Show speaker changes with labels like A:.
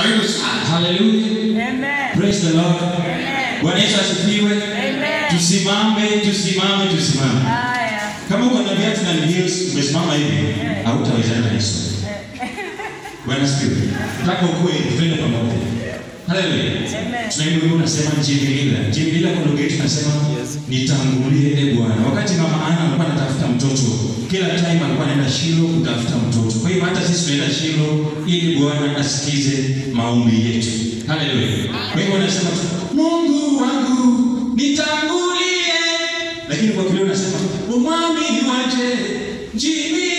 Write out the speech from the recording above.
A: Karibu sana.
B: Hallelujah.
C: Amen.
B: Praise the Lord.
C: Amen.
B: Bwana Yesu asifiwe.
C: Amen.
B: Tusimame, tusimame, tusimame.
C: Haya.
B: Kama uko na viatu na heels umesimama hivi, hautawezana na Yesu. Bwana asifiwe. Nataka ukue twende pamoja. Haleluya.
C: Amen.
B: Tunaimba wimbo unasema jimilila. Jimilila kwa lugha yetu tunasema nitangulie e Bwana. Wakati mama Ana alikuwa anatafuta mtoto, kila time alikuwa anaenda Shilo kutafuta mtoto. Kwa hiyo hata sisi tunaenda Shilo ili Bwana asikize maombi yetu. Haleluya. Kwa hiyo anasema tu Mungu wangu nitangulie. Lakini kwa kilio anasema umwamini waje jimilila.